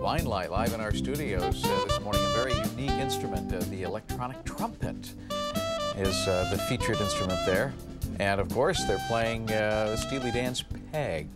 Winelight live in our studios uh, this morning. A very unique instrument, uh, the electronic trumpet is uh, the featured instrument there. And of course, they're playing uh, Steely Dan's Peg.